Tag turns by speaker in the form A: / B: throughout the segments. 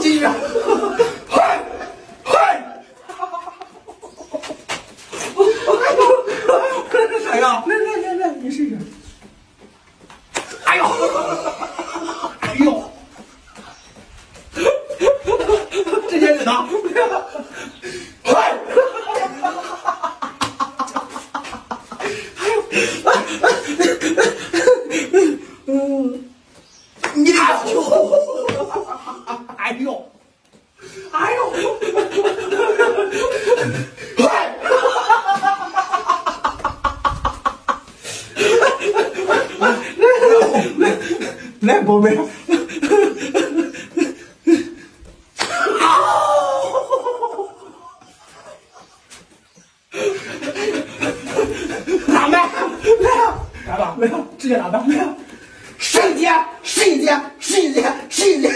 A: 继续，快快！这是谁呀？来来来来，你试试。哎呦，哎呦，直接给他，你哎呦，哎呦，哎呦，快！来，宝贝。来，吧，来吧，直接打麦，来呀，试一点，十一点，十一点，十一节。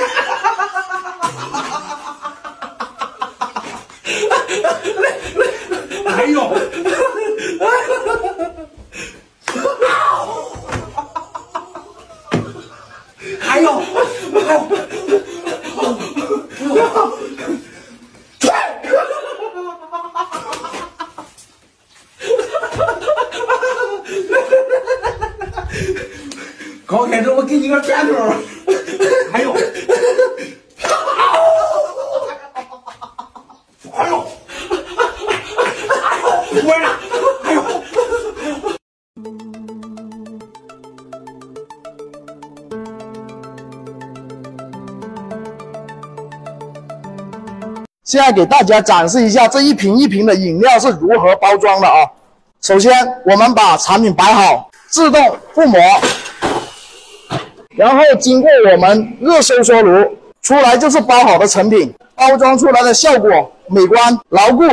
A: 高开始我给你个甜头，还有，哎呦，我呀，哎呦。
B: 现在给大家展示一下这一瓶一瓶的饮料是如何包装的啊！首先，我们把产品摆好，自动覆膜，然后经过我们热收缩炉，出来就是包好的成品，包装出来的效果美观牢固。